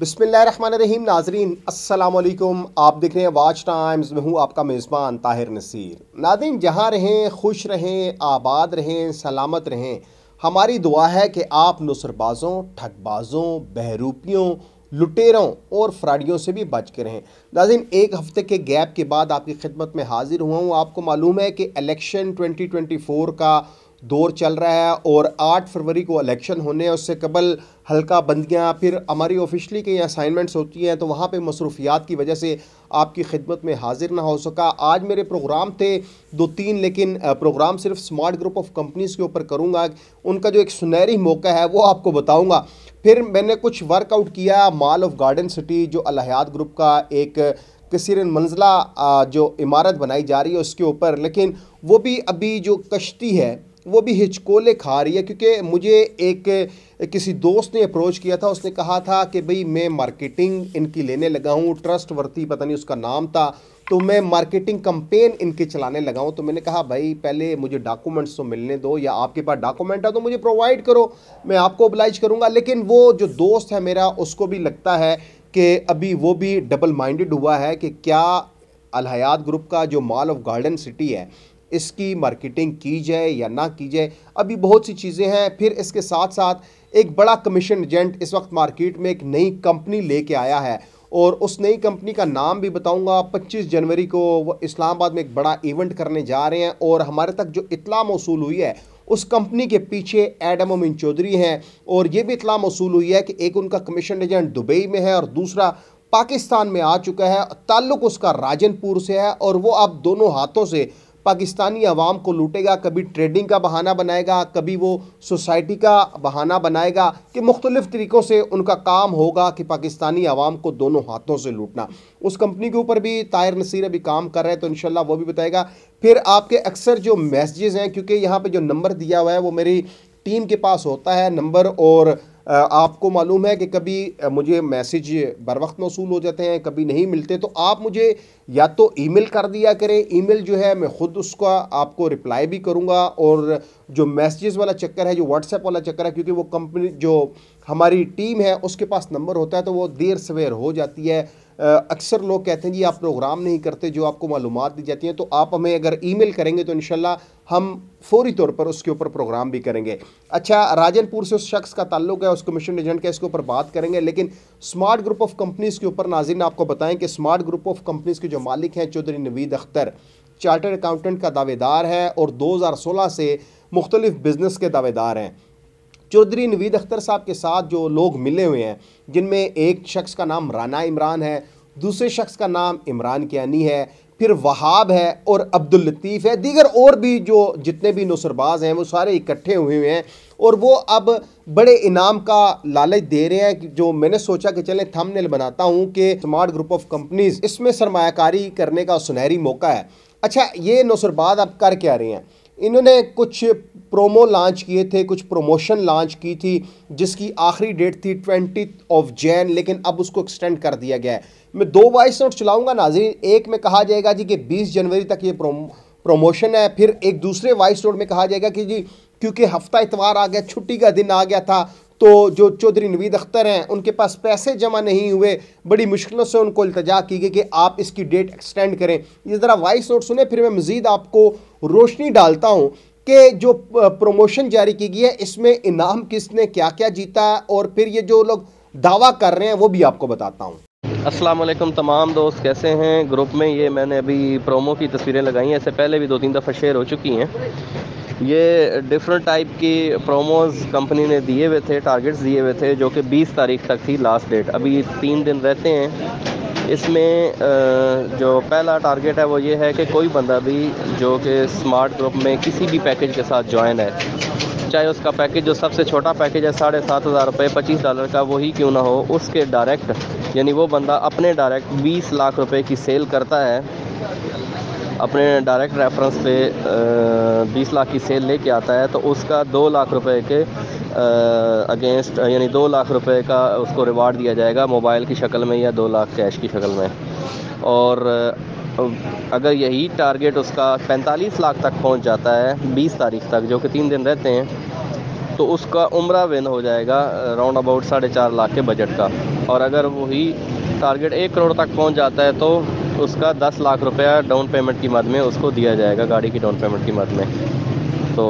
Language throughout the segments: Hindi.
बिसमीम नाजरीन असलकुम आप देख रहे हैं वाच टाइम्स। में हूँ आपका मेज़बान ताहिर नसीर। नादिन जहाँ रहें, खुश रहें, आबाद रहें, सलामत रहें, हमारी दुआ है कि आप नुसरबाज़ों, ठगबाज़ों बहरूपियों लुटेरों और फ्राडियों से भी बच के रहें। नाजिन एक हफ़्ते के गैप के बाद आपकी खिदमत में हाजिर हुआ हूँ। आपको मालूम है कि इलेक्शन 2024 का दौर चल रहा है और 8 फरवरी को इलेक्शन होने हैं, उससे कबल हल्का बंदियाँ, फिर हमारी ऑफिशली कई असाइनमेंट्स होती हैं तो वहाँ पे मसरूफियात की वजह से आपकी खिदमत में हाजिर ना हो सका। आज मेरे प्रोग्राम थे, दो तीन, लेकिन प्रोग्राम सिर्फ़ स्मार्ट ग्रुप ऑफ़ कंपनीज़ के ऊपर करूँगा। उनका जो एक सुनहरी मौका है, वो आपको बताऊँगा। फिर मैंने कुछ वर्कआउट किया माल ऑफ़ गार्डन सिटी जो अलहयात ग्रुप का एक कसर मंजिला जो इमारत बनाई जा रही है, उसके ऊपर। लेकिन वो भी अभी जो कश्ती है वो भी हिचकोले खा रही है, क्योंकि मुझे एक किसी दोस्त ने अप्रोच किया था, उसने कहा था कि भाई, मैं मार्केटिंग इनकी लेने लगा हूँ ट्रस्ट वर्ती पता नहीं उसका नाम था तो मैं मार्केटिंग कंपेन इनके चलाने लगा हूँ। तो मैंने कहा, भाई, पहले मुझे डॉक्यूमेंट्स तो मिलने दो, या आपके पास डॉक्यूमेंट है तो मुझे प्रोवाइड करो, मैं आपको oblige करूँगा। लेकिन वो जो दोस्त है मेरा, उसको भी लगता है कि अभी वो भी डबल माइंडेड हुआ है कि क्या अलहयात ग्रुप का जो मॉल ऑफ़ गार्डन सिटी है इसकी मार्केटिंग की जाए या ना की जाए, अभी बहुत सी चीज़ें हैं। फिर इसके साथ साथ एक बड़ा कमीशन एजेंट इस वक्त मार्केट में एक नई कंपनी लेके आया है। और उस नई कंपनी का नाम भी बताऊँगा। 25 जनवरी को वो इस्लामाबाद में एक बड़ा इवेंट करने जा रहे हैं और हमारे तक जो इतला मौसू हुई है, उस कंपनी के पीछे एडम अमीन चौधरी हैं। और ये भी इतला मौसू हुई है कि एक उनका कमीशन एजेंट दुबई में है और दूसरा पाकिस्तान में आ चुका है। ताल्लुक उसका राजनपुर से है और वो अब दोनों हाथों से पाकिस्तानी आवाम को लूटेगा, कभी ट्रेडिंग का बहाना बनाएगा, कभी वो सोसाइटी का बहाना बनाएगा कि मुख्तलिफ़ तरीक़ों से उनका काम होगा कि पाकिस्तानी आवाम को दोनों हाथों से लूटना। उस कंपनी के ऊपर भी तायर नसीर अभी काम कर रहे हैं तो इन वो भी बताएगा। फिर आपके अक्सर जो मैसेजेस हैं, क्योंकि यहाँ पर जो नंबर दिया हुआ है, वो मेरी टीम के पास होता है, नंबर और आपको मालूम है कि कभी मुझे मैसेज बर वक्त मौसू हो जाते हैं, कभी नहीं मिलते तो आप मुझे या तो ईमेल कर दिया करें। ईमेल जो है, मैं ख़ुद उसका आपको रिप्लाई भी करूँगा और जो मैसेजेस वाला चक्कर है, जो व्हाट्सएप वाला चक्कर है, क्योंकि वो कंपनी, जो हमारी टीम है, उसके पास नंबर होता है तो वो देर सवेर हो जाती है। अक्सर लोग कहते हैं, जी, आप प्रोग्राम नहीं करते जो आपको मालूम दी जाती हैं। तो आप हमें अगर ईमेल करेंगे तो इन हम फौरी तौर पर उसके ऊपर प्रोग्राम भी करेंगे। अच्छा राजनपुर से उस शख्स का ताल्लुक है, उस कमीशन एजेंट का इसके ऊपर बात करेंगे, लेकिन स्मार्ट ग्रुप ऑफ़ कंपनीज़ के ऊपर नाजिन आपको बताएँ कि स्मार्ट ग्रुप ऑफ़ कंपनीज़ के जो मालिक हैं, चौधरी नवीद अख्तर, चार्टर्ड अकाउंटेंट का दावेदार है और दो हज़ार सोलह से मुख्तलिफ़ बिज़नेस के दावेदार हैं। चौधरी नवीद अख्तर साहब के साथ जो लोग मिले हुए हैं, जिनमें एक शख्स का नाम राना इमरान है, दूसरे शख्स का नाम इमरान कियानी है, फिर वहाब है और अब्दुल लतीफ़ है। दीगर और भी जो जितने भी नुसरबाज हैं, वो सारे इकट्ठे हुए हुए हैं और वो अब बड़े इनाम का लालच दे रहे हैं जो मैंने सोचा कि चलें थंबनेल बनाता हूँ कि स्मार्ट ग्रुप ऑफ़ कंपनीज़ इसमें सरमाकारी करने का सुनहरी मौका है। अच्छा ये नुसरबाज अब कर क्या रहे हैं? इन्होंने कुछ प्रोमो लॉन्च किए थे, कुछ प्रोमोशन लॉन्च की थी, जिसकी आखिरी डेट थी ट्वेंटी ऑफ़ जैन लेकिन अब उसको एक्सटेंड कर दिया गया है। मैं दो वॉइस नोट चलाऊँगा, नाजरीन। एक में कहा जाएगा जी कि 20 जनवरी तक ये प्रमोशन है, फिर एक दूसरे वॉइस नोट में कहा जाएगा कि जी, क्योंकि हफ़्ता इतवार आ गया, छुट्टी का दिन आ गया था तो जो चौधरी नवीद अख्तर हैं, उनके पास पैसे जमा नहीं हुए। बड़ी मुश्किलों से उनको इल्तजा की गई कि आप इसकी डेट एक्सटेंड करें। ये ज़रा वॉइस नोट सुने, फिर मैं मज़ीद आपको रोशनी डालता हूँ कि जो प्रमोशन जारी की गई है, इसमें इनाम किसने क्या क्या जीता है और फिर ये जो लोग दावा कर रहे हैं, वो भी आपको बताता हूँ। वालेकुम तमाम दोस्त, कैसे हैं? ग्रुप में ये मैंने अभी प्रोमो की तस्वीरें लगाई हैं। इससे पहले भी दो तीन दफ़ा शेयर हो चुकी हैं। ये डिफरेंट टाइप की प्रोमोज कंपनी ने दिए हुए थे टारगेट्स दिए हुए थे, जो कि 20 तारीख तक थी लास्ट डेट अभी तीन दिन रहते हैं। इसमें जो पहला टारगेट है वो ये है कि कोई बंदा भी जो कि स्मार्ट ग्रुप में किसी भी पैकेज के साथ ज्वाइन है, चाहे उसका पैकेज जो सबसे छोटा पैकेज है, साढ़े सात हज़ार रुपये पच्चीस डॉलर का, वही क्यों ना हो, उसके डायरेक्ट यानी वो बंदा अपने डायरेक्ट बीस लाख रुपए की सेल करता है। अपने डायरेक्ट रेफरेंस पे बीस लाख की सेल लेके आता है तो उसका दो लाख रुपए के अगेंस्ट यानी दो लाख रुपए का उसको रिवार्ड दिया जाएगा मोबाइल की शक्ल में या दो लाख कैश की शक्ल में। और अगर यही टारगेट उसका पैंतालीस लाख तक पहुँच जाता है, बीस तारीख तक, जो कि तीन दिन रहते हैं तो उसका उम्र विन हो जाएगा राउंड अबाउट साढ़े चार लाख के बजट का। और अगर वही टारगेट एक करोड़ तक पहुँच जाता है तो उसका दस लाख रुपया डाउन पेमेंट की मद में उसको दिया जाएगा, गाड़ी की डाउन पेमेंट की मद में तो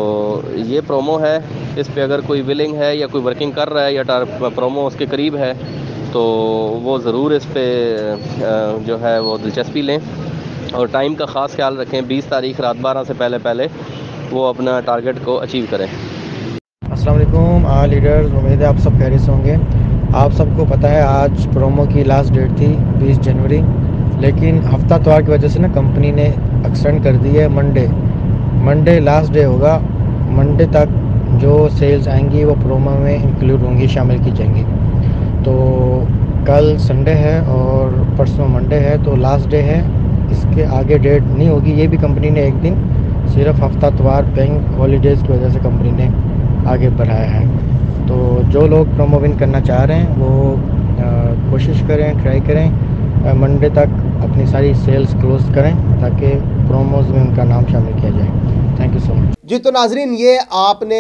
ये प्रोमो है, इस पर अगर कोई विलिंग है या कोई वर्किंग कर रहा है या प्रोमो उसके करीब है तो वो ज़रूर इस पर जो है वो दिलचस्पी लें। और टाइम का ख़ास ख्याल रखें 20 तारीख रात बारह से पहले पहले वो अपना टारगेट को अचीव करें। असलम आ लीडर्स उम्मीद है आप सबसे होंगे। आप सबको पता है, आज प्रोमो की लास्ट डेट थी 20 जनवरी। लेकिन हफ़्ता तवार की वजह से ना कंपनी ने एक्सटेंड कर दी है मंडे। मंडे लास्ट डे होगा। मंडे तक जो सेल्स आएँगी, वो प्रोमो में इंक्लूड होंगी, शामिल की जाएँगी। तो कल संडे है और परसों मंडे है तो लास्ट डे है। इसके आगे डेट नहीं होगी। ये भी कंपनी ने एक दिन सिर्फ़ हफ़्ता तवार बैंक हॉलीडेज़ की वजह से कंपनी ने आगे बढ़ाया है। तो जो लोग प्रोमो विन करना चाह रहे हैं, वो कोशिश करें ट्राई करें। मंडे तक अपनी सारी सेल्स क्लोज करें ताकि प्रोमोज में उनका नाम शामिल किया जाए। थैंक यू सो मच जी तो नाजरीन, ये आपने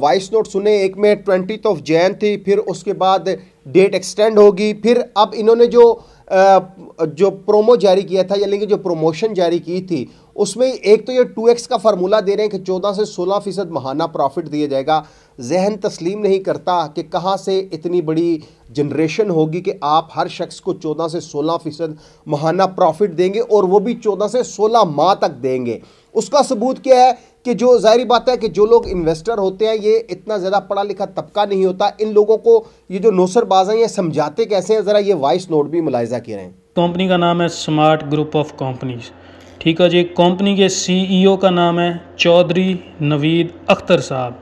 वॉइस नोट सुने, एक में ट्वेंटी ऑफ़ जैन थी, फिर उसके बाद डेट एक्सटेंड होगी, फिर अब इन्होंने जो जो प्रोमो जारी किया था या लेकिन जो प्रोमोशन जारी की थी उसमें एक तो ये टू एक्स का फार्मूला दे रहे हैं कि चौदह से सोलह फ़ीसद महाना प्रॉफिट दिया जाएगा। जहन तस्लीम नहीं करता कि कहाँ से इतनी बड़ी जनरेशन होगी कि आप हर शख्स को चौदह से सोलह फ़ीसद महाना प्रॉफिट देंगे और वो भी चौदह से सोलह माह तक देंगे। उसका सबूत क्या है कि जो ज़ाहिर बात है कि जो लोग इन्वेस्टर होते हैं, ये इतना ज़्यादा पढ़ा लिखा तबका नहीं होता। इन लोगों को ये जो नौसरबाज हैं, ये समझाते कैसे हैं? ज़रा ये वॉइस नोट भी मुलायजा किए हैं कंपनी का नाम है स्मार्ट ग्रुप ऑफ़ कंपनीज़ ठीक है जी कंपनी के सीईओ का नाम है चौधरी नवीद अख्तर साहब।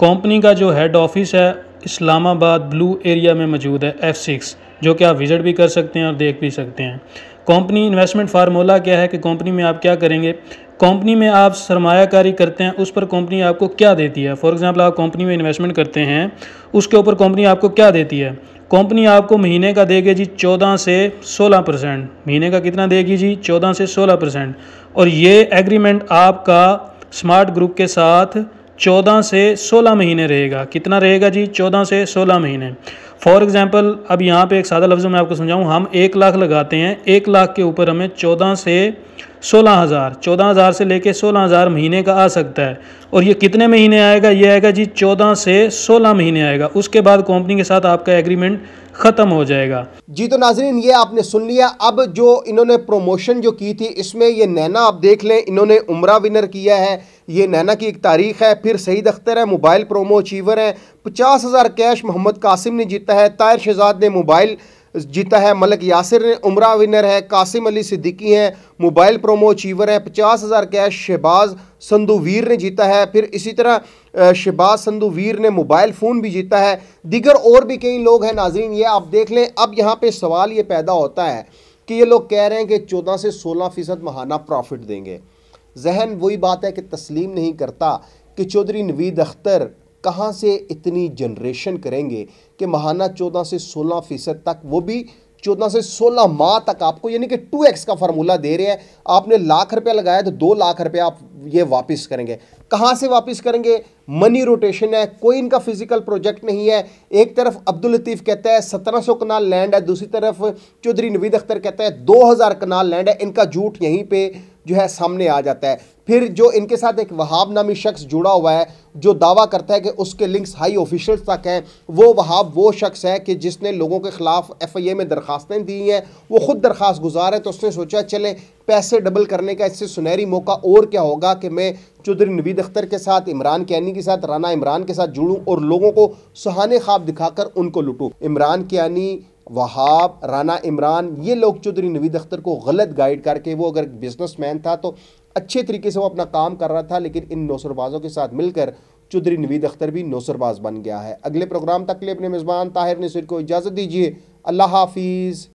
कंपनी का जो हेड ऑफ़िस है, इस्लामाबाद ब्लू एरिया में मौजूद है एफ़ सिक्स जो कि आप विज़िट भी कर सकते हैं और देख भी सकते हैं। कंपनी इन्वेस्टमेंट फार्मूला क्या है कि कंपनी में आप क्या करेंगे? कंपनी में आप सरमायाकारी करते हैं, उस पर कंपनी आपको क्या देती है? फॉर एग्जांपल आप कंपनी में इन्वेस्टमेंट करते हैं, उसके ऊपर कंपनी आपको क्या देती है? कंपनी आपको महीने का देगी जी चौदह से सोलह परसेंट। महीने का कितना देगी जी? चौदह से सोलह परसेंट। और ये एग्रीमेंट आपका स्मार्ट ग्रुप के साथ चौदह से सोलह महीने रहेगा। कितना रहेगा जी? चौदह से सोलह महीने। फॉर एग्ज़ाम्पल अब यहाँ पे एक सादा लफ्ज़ मैं आपको समझाऊँ। हम एक लाख लगाते हैं। एक लाख के ऊपर हमें चौदह से सोलह हज़ार, चौदह हज़ार से लेके सोलह हज़ार महीने का आ सकता है। और ये कितने महीने आएगा? ये आएगा जी चौदह से सोलह महीने आएगा। उसके बाद कंपनी के साथ आपका एग्रीमेंट ख़त्म हो जाएगा। जी तो नाजरीन, ये आपने सुन लिया। अब जो इन्होंने प्रमोशन जो की थी, इसमें ये नैना आप देख लें, इन्होंने उम्र विनर किया है। ये नैना की एक तारीख है, फिर सईद अख्तर है, मोबाइल प्रोमो अचीवर है। पचास हज़ार कैश मोहम्मद कासिम ने जीता है तायर शहजाद ने मोबाइल जीता है, मलक यासिर ने उम्र विनर है, कासिम अली सिद्दीकी हैं, मोबाइल प्रोमो अचीवर है। पचास हज़ार कैश शहबाज संधुवीर ने जीता है, फिर इसी तरह शहबाज संधुवीर ने मोबाइल फ़ोन भी जीता है। दिगर और भी कई लोग हैं, नाजरीन, ये आप देख लें, अब यहाँ पर सवाल ये पैदा होता है कि ये लोग कह रहे हैं कि चौदह से सोलह फ़ीसद महाना प्रॉफिट देंगे। जहन वही बात है कि तस्लीम नहीं करता कि चौधरी नवीद अख्तर कहाँ से इतनी जनरेशन करेंगे कि महाना चौदह से सोलह फ़ीसद तक, वो भी चौदह से सोलह माह तक आपको यानी कि टू एक्स का फार्मूला दे रहे हैं। आपने लाख रुपया लगाया तो दो लाख रुपया आप ये वापस करेंगे। कहाँ से वापस करेंगे? मनी रोटेशन है, कोई इनका फ़िज़िकल प्रोजेक्ट नहीं है। एक तरफ़ अब्दुल लतीफ़ कहता है सत्रह सौ कनाल लैंड है, दूसरी तरफ़ चौधरी नवीद अख्तर कहता है दो हज़ार कनाल लैंड है, इनका झूठ यहीं पे जो है सामने आ जाता है। फिर जो इनके साथ एक वहाब नामी शख्स जुड़ा हुआ है, जो दावा करता है कि उसके लिंक्स हाई ऑफिशल्स तक हैं, वो वहाब वो शख्स है कि जिसने लोगों के ख़िलाफ़ एफ़ आई ए में दरख्वास्तें दी हैं, वो ख़ुद दरख्वास्त गुजार है तो उसने सोचा, चले, पैसे डबल करने का इससे सुनहरी मौका और क्या होगा कि मैं चौधरी नवीद अख्तर के साथ, इमरान कैनी के साथ, राना इमरान के साथ जुड़ूँ और लोगों को सुहाने ख्वाब दिखाकर उनको लुटूँ? इमरान कैनी वहाब, राना इमरान, ये लोग चौधरी नवीद अख्तर को गलत गाइड करके, वो अगर बिज़नेस मैन था तो अच्छे तरीके से वो अपना काम कर रहा था, लेकिन इन नौसरबाजों के साथ मिलकर चौधरी नवीद अख्तर भी नौसरबाज बन गया है। अगले प्रोग्राम तक के लिए अपने मेज़बान ताहिर नसर को इजाज़त दीजिए। अल्लाह हाफिज़।